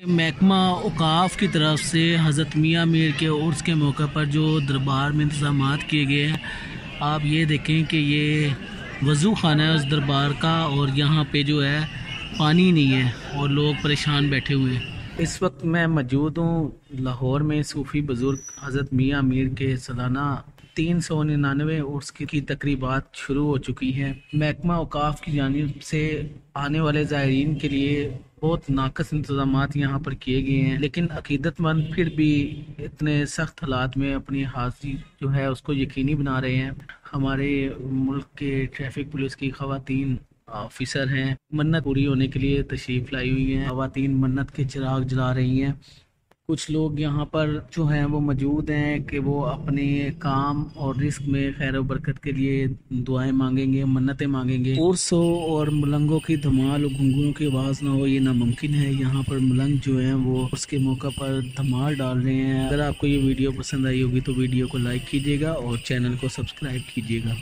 महकमा अवकाफ़ की तरफ़ से हज़रत मियाँ मीर के उर्स के मौके पर जो दरबार में इंतज़ाम किए गए हैं, आप ये देखें कि ये वज़ू खाना है उस दरबार का और यहाँ पे जो है पानी नहीं है और लोग परेशान बैठे हुए हैं। इस वक्त मैं मौजूद हूँ लाहौर में सूफ़ी बुज़ुर्ग हज़रत मियाँ मीर के सालाना तीन सौ निन्यानवे उर्स की तकरीबात शुरू हो चुकी हैं। महकमा अवकाफ़ की जानब से आने वाले ज़ायरीन के लिए बहुत नाकस इंतज़ाम यहाँ पर किए गए हैं, लेकिन अकीदतमंद फिर भी इतने सख्त हालात में अपनी हाजिरी जो है उसको यकीनी बना रहे हैं। हमारे मुल्क के ट्रैफ़िक पुलिस की खातन ऑफिसर हैं, मन्नत पूरी होने के लिए तशरीफ़ लाई हुई हैं। खातन मन्नत के चिराग जला रही हैं। कुछ लोग यहाँ पर जो हैं वो मौजूद हैं कि वो अपने काम और रिस्क में खैर बरकत के लिए दुआएँ मांगेंगे, मन्नतें मांगेंगे। उर्सों और मलंगों की धमाल और घुंघुओं की आवाज़ ना हो, ये नामुमकिन है। यहाँ पर मलंग जो हैं वो उसके मौका पर धमाल डाल रहे हैं। अगर आपको ये वीडियो पसंद आई होगी तो वीडियो को लाइक कीजिएगा और चैनल को सब्सक्राइब कीजिएगा।